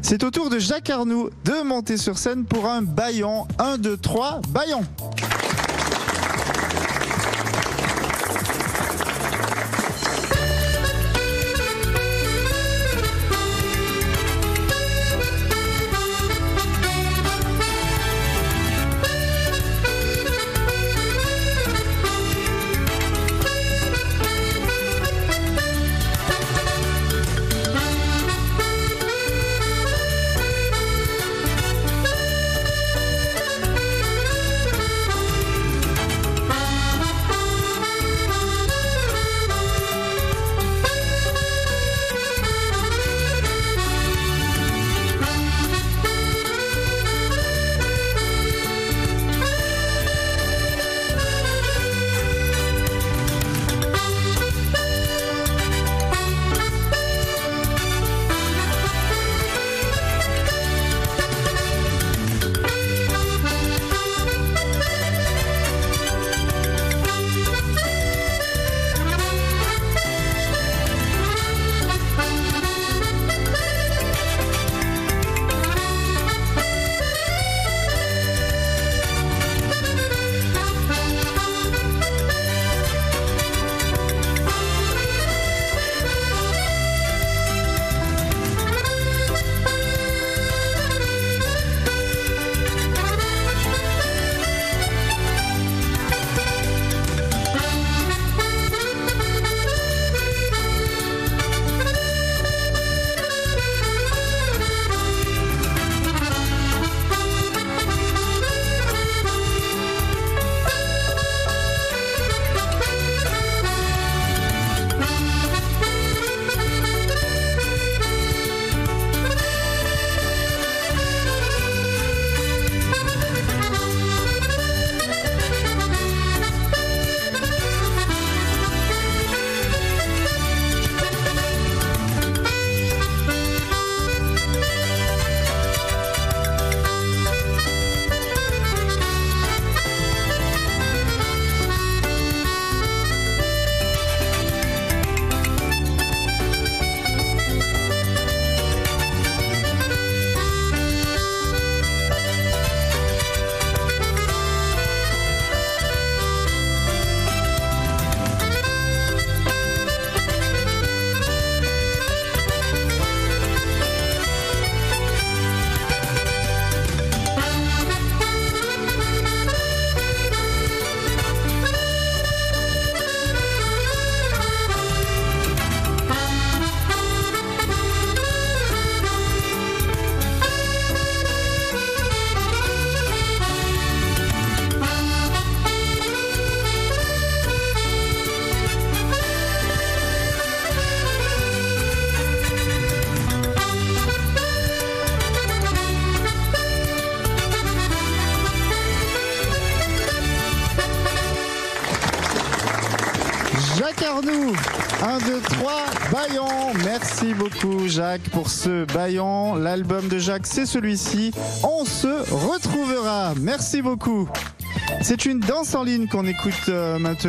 C'est au tour de Jacques Arnoux de monter sur scène pour un baillon. 1, 2, 3, baillon. Jacques Arnoux, 1, 2, 3, Baillon. Merci beaucoup Jacques pour ce Baillon. L'album de Jacques, c'est celui-ci. On se retrouvera. Merci beaucoup. C'est une danse en ligne qu'on écoute euh, maintenant.